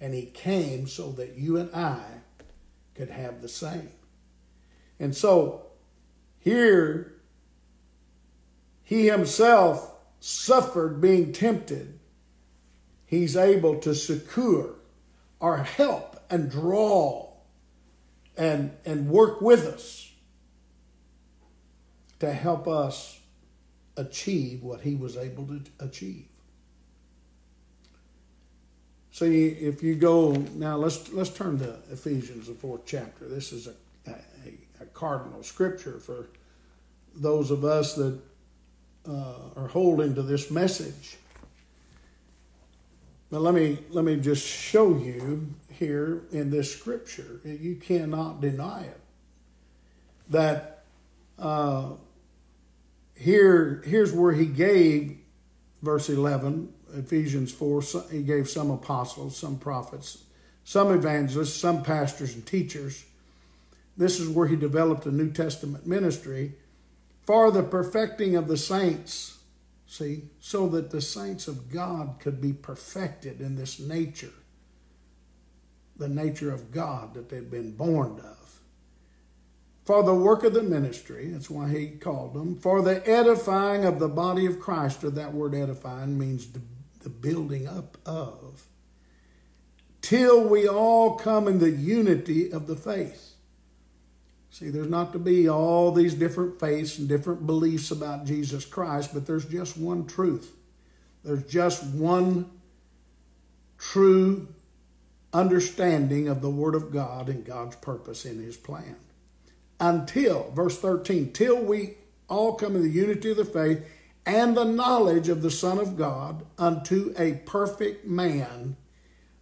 And he came so that you and I could have the same. And so here, he himself suffered being tempted. He's able to secure our help and draw and, and work with us to help us achieve what he was able to achieve. So if you go now, let's let's turn to Ephesians, the fourth chapter. This is a, a, a cardinal scripture for those of us that uh, are holding to this message. But let me let me just show you here in this scripture. You cannot deny it that uh, here, here's where he gave, verse 11, Ephesians 4, he gave some apostles, some prophets, some evangelists, some pastors and teachers. This is where he developed a New Testament ministry for the perfecting of the saints. See, so that the saints of God could be perfected in this nature, the nature of God that they'd been born of for the work of the ministry, that's why he called them, for the edifying of the body of Christ, or that word edifying means the, the building up of, till we all come in the unity of the faith. See, there's not to be all these different faiths and different beliefs about Jesus Christ, but there's just one truth. There's just one true understanding of the Word of God and God's purpose in His plan until, verse 13, till we all come in the unity of the faith and the knowledge of the Son of God unto a perfect man,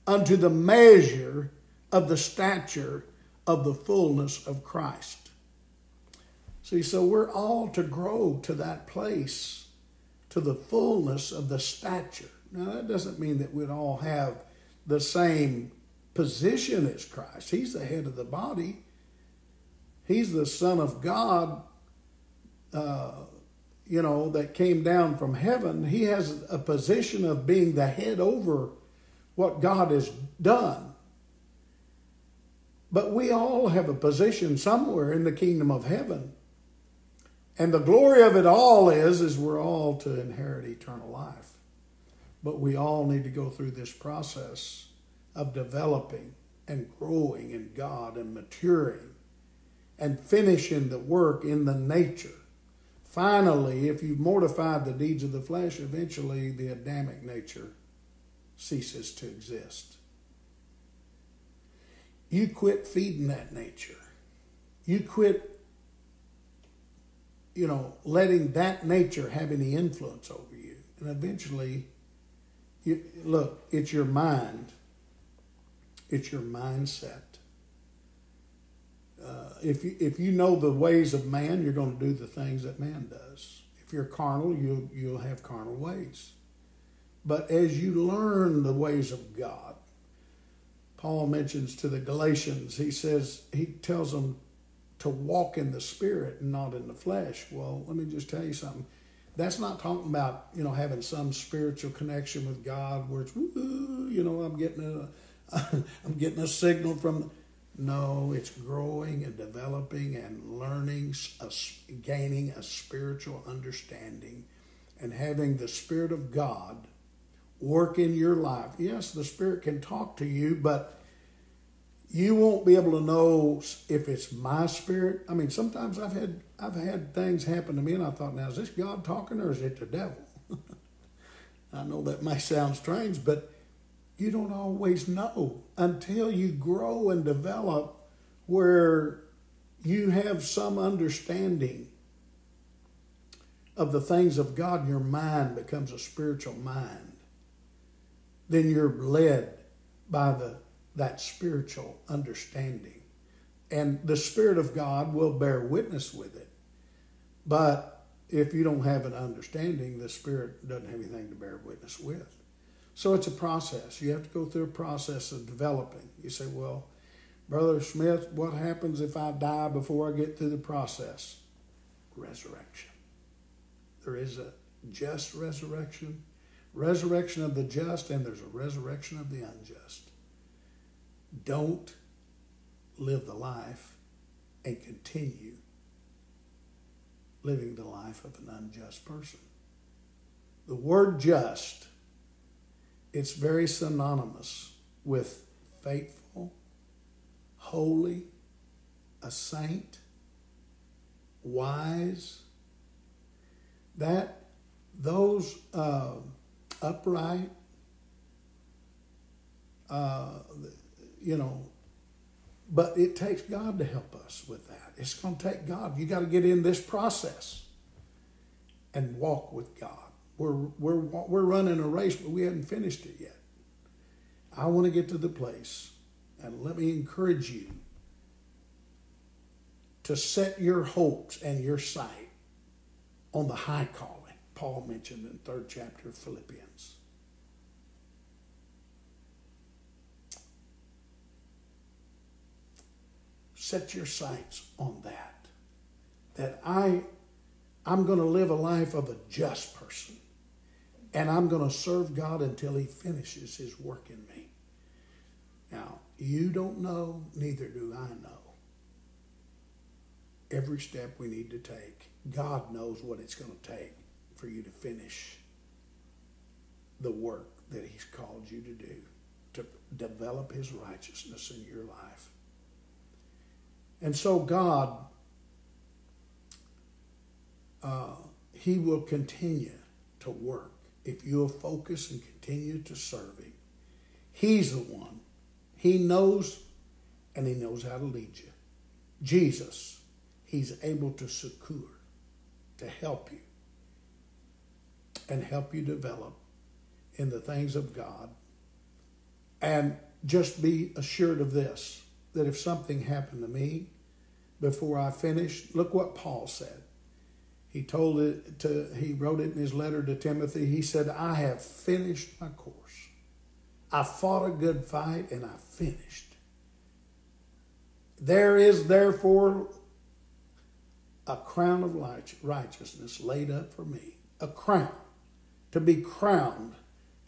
unto the measure of the stature of the fullness of Christ. See, so we're all to grow to that place, to the fullness of the stature. Now, that doesn't mean that we'd all have the same position as Christ. He's the head of the body. He's the Son of God, uh, you know, that came down from heaven. He has a position of being the head over what God has done. But we all have a position somewhere in the kingdom of heaven. And the glory of it all is is we're all to inherit eternal life. But we all need to go through this process of developing and growing in God and maturing and finishing the work in the nature. Finally, if you've mortified the deeds of the flesh, eventually the Adamic nature ceases to exist. You quit feeding that nature. You quit, you know, letting that nature have any influence over you. And eventually, you, look, it's your mind, it's your mindset. Uh, if you if you know the ways of man, you're going to do the things that man does. If you're carnal, you'll you'll have carnal ways. But as you learn the ways of God, Paul mentions to the Galatians, he says he tells them to walk in the spirit and not in the flesh. Well, let me just tell you something. That's not talking about you know having some spiritual connection with God where it's you know I'm getting a I'm getting a signal from no, it's growing and developing and learning, a, gaining a spiritual understanding and having the Spirit of God work in your life. Yes, the Spirit can talk to you, but you won't be able to know if it's my spirit. I mean, sometimes I've had I've had things happen to me, and I thought, now is this God talking or is it the devil? I know that may sound strange, but you don't always know until you grow and develop where you have some understanding of the things of God, your mind becomes a spiritual mind. Then you're led by the that spiritual understanding. And the Spirit of God will bear witness with it. But if you don't have an understanding, the Spirit doesn't have anything to bear witness with. So it's a process. You have to go through a process of developing. You say, well, Brother Smith, what happens if I die before I get through the process? Resurrection. There is a just resurrection, resurrection of the just, and there's a resurrection of the unjust. Don't live the life and continue living the life of an unjust person. The word just it's very synonymous with faithful, holy, a saint, wise. That those uh, upright, uh, you know, but it takes God to help us with that. It's going to take God. You got to get in this process and walk with God. We're, we're, we're running a race, but we haven't finished it yet. I want to get to the place, and let me encourage you to set your hopes and your sight on the high calling Paul mentioned in the third chapter of Philippians. Set your sights on that. That I I'm going to live a life of a just person and I'm going to serve God until He finishes His work in me. Now, you don't know, neither do I know. Every step we need to take, God knows what it's going to take for you to finish the work that He's called you to do, to develop His righteousness in your life. And so, God, uh, He will continue to work if you'll focus and continue to serve Him. He's the one. He knows and He knows how to lead you. Jesus, He's able to secure, to help you, and help you develop in the things of God. And just be assured of this that if something happened to me before I finished, look what Paul said. He told it to, he wrote it in his letter to Timothy. He said, I have finished my course. I fought a good fight and I finished. There is therefore a crown of righteousness laid up for me. A crown. To be crowned.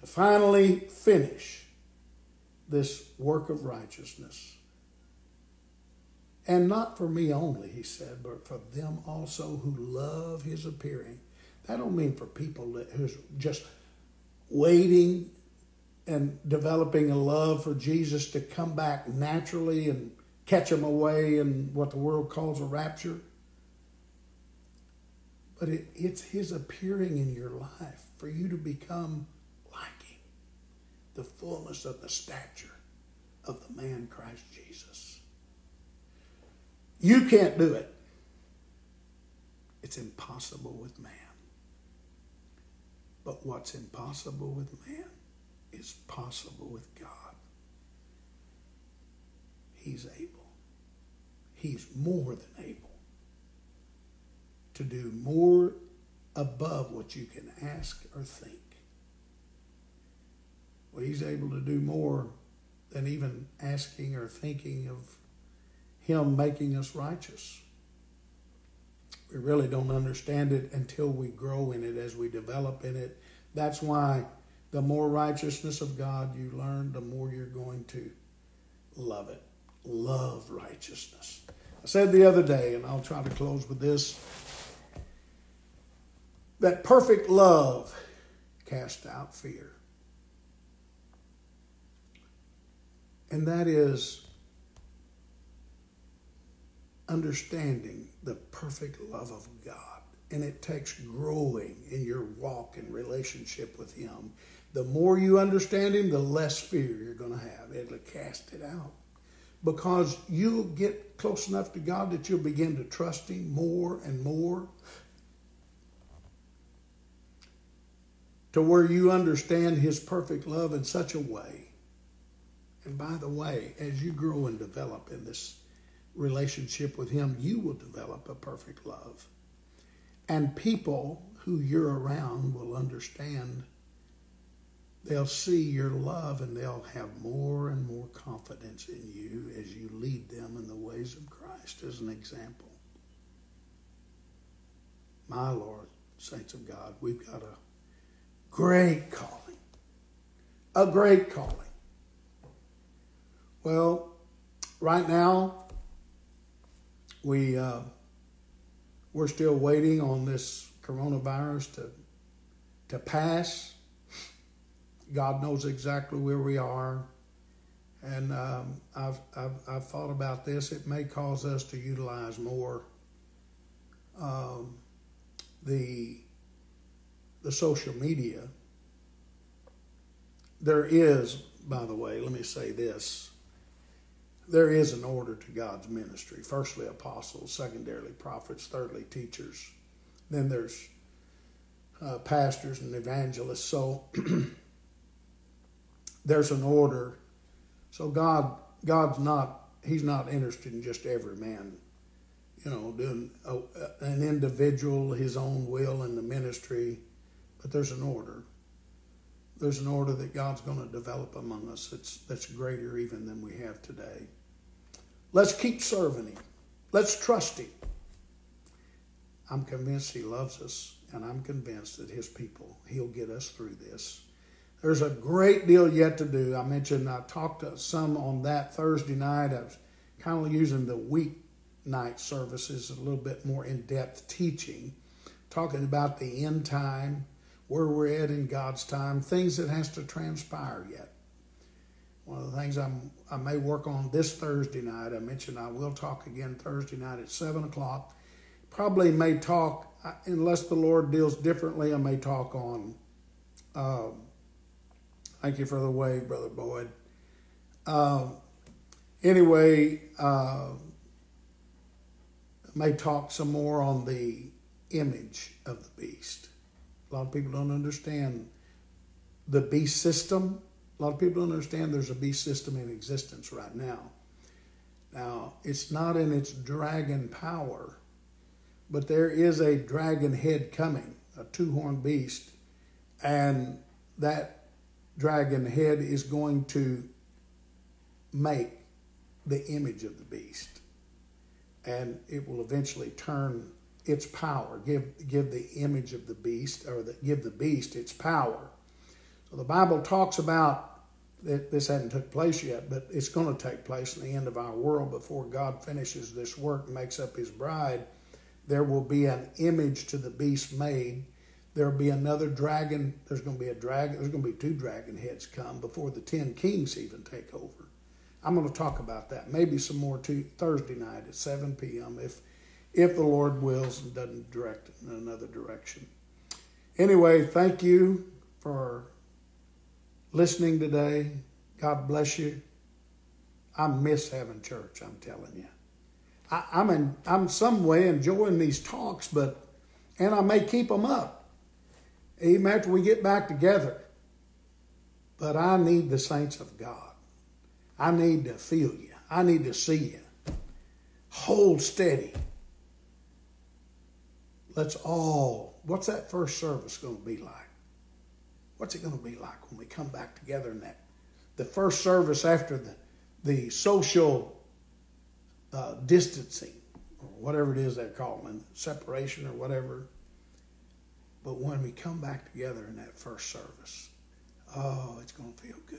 To finally finish this work of righteousness. And not for me only, he said, but for them also who love his appearing. That don't mean for people that who's just waiting and developing a love for Jesus to come back naturally and catch them away in what the world calls a rapture. But it, it's his appearing in your life for you to become like him, the fullness of the stature of the man Christ Jesus. You can't do it. It's impossible with man. But what's impossible with man is possible with God. He's able. He's more than able to do more above what you can ask or think. Well, he's able to do more than even asking or thinking of him making us righteous. We really don't understand it until we grow in it, as we develop in it. That's why the more righteousness of God you learn, the more you're going to love it. Love righteousness. I said the other day, and I'll try to close with this that perfect love casts out fear. And that is understanding the perfect love of God. And it takes growing in your walk and relationship with Him. The more you understand Him, the less fear you're going to have. It'll cast it out. Because you'll get close enough to God that you'll begin to trust Him more and more. To where you understand His perfect love in such a way. And by the way, as you grow and develop in this relationship with Him, you will develop a perfect love. And people who you're around will understand. They'll see your love and they'll have more and more confidence in you as you lead them in the ways of Christ, as an example. My Lord, saints of God, we've got a great calling. A great calling. Well, right now, we uh, we're still waiting on this coronavirus to to pass. God knows exactly where we are, and um, I've, I've I've thought about this. It may cause us to utilize more um, the the social media. There is, by the way, let me say this there is an order to God's ministry. Firstly, apostles, secondarily, prophets, thirdly, teachers. Then there's uh, pastors and evangelists. So there's an order. So God, God's not, He's not interested in just every man, you know, doing a, an individual, his own will in the ministry. But there's an order. There's an order that God's going to develop among us that's, that's greater even than we have today. Let's keep serving Him. Let's trust Him. I'm convinced He loves us, and I'm convinced that His people, He'll get us through this. There's a great deal yet to do. I mentioned I talked to some on that Thursday night. I was kind of using the weeknight services a little bit more in depth teaching, talking about the end time, where we're at in God's time, things that has to transpire yet. One of the things I'm, I may work on this Thursday night, I mentioned I will talk again Thursday night at 7 o'clock. Probably may talk, unless the Lord deals differently, I may talk on. Uh, thank you for the wave, Brother Boyd. Uh, anyway, uh, may talk some more on the image of the beast. A lot of people don't understand the beast system a lot of people don't understand there's a beast system in existence right now. Now, it's not in its dragon power, but there is a dragon head coming, a two horned beast, and that dragon head is going to make the image of the beast. And it will eventually turn its power, give, give the image of the beast, or the, give the beast its power. So the Bible talks about that this hadn't took place yet, but it's going to take place in the end of our world before God finishes this work and makes up his bride. There will be an image to the beast made. There'll be another dragon. There's going to be a dragon. There's going to be two dragon heads come before the ten kings even take over. I'm going to talk about that. Maybe some more too Thursday night at 7 p.m. if if the Lord wills and doesn't direct in another direction. Anyway, thank you for listening today. God bless you. I miss having church, I'm telling you. I, am in, I'm some way enjoying these talks, but and I may keep them up even after we get back together. But I need the saints of God. I need to feel you. I need to see you. Hold steady. Let's all, what's that first service going to be like? What's it going to be like when we come back together in that? The first service after the, the social uh, distancing, or whatever it is they're calling separation or whatever. But when we come back together in that first service, oh, it's going to feel good.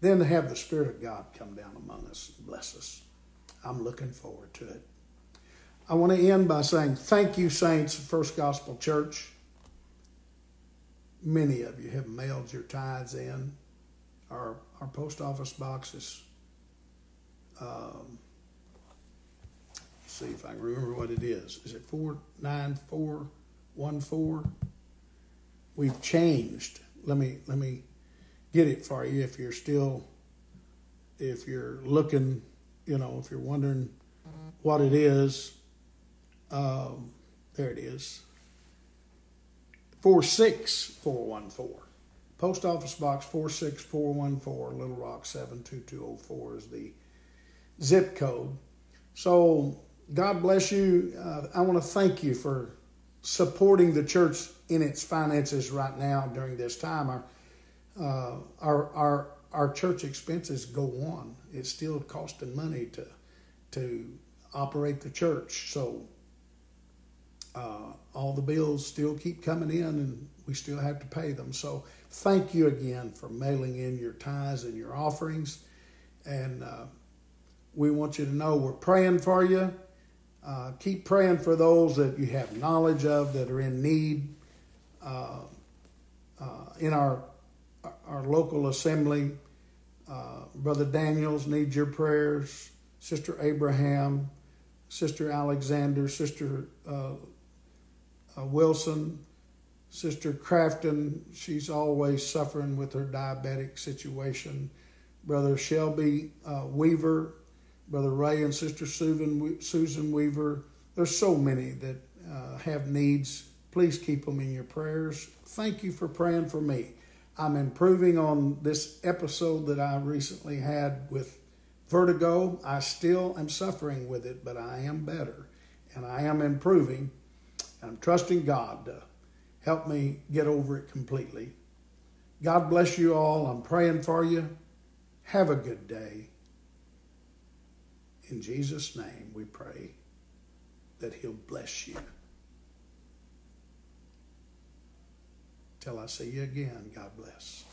Then to have the Spirit of God come down among us and bless us. I'm looking forward to it. I want to end by saying thank you, Saints of First Gospel Church. Many of you have mailed your tithes in. Our, our post office boxes. Um, see if I can remember what it is. Is it 49414? We've changed. Let me let me get it for you if you're still if you're looking, you know, if you're wondering what it is. Um, there it is. 46414. Post Office Box 46414, Little Rock 72204 is the zip code. So, God bless you. Uh, I want to thank you for supporting the church in its finances right now during this time. Our, uh, our, our, our church expenses go on. It's still costing money to, to operate the church. So, uh, all the bills still keep coming in and we still have to pay them. So thank you again for mailing in your tithes and your offerings. And uh, we want you to know we're praying for you. Uh, keep praying for those that you have knowledge of that are in need uh, uh in our our local assembly. Uh, Brother Daniels needs your prayers. Sister Abraham, Sister Alexander, Sister Wilson, Sister Crafton, she's always suffering with her diabetic situation. Brother Shelby uh, Weaver, Brother Ray and Sister Susan, Susan Weaver. There's so many that uh, have needs. Please keep them in your prayers. Thank you for praying for me. I'm improving on this episode that I recently had with vertigo. I still am suffering with it, but I am better and I am improving. I'm trusting God to help me get over it completely. God bless you all. I'm praying for you. Have a good day. In Jesus' name, we pray that He'll bless you. Till I see you again, God bless.